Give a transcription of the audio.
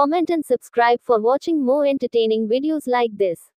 Comment and subscribe for watching more entertaining videos like this.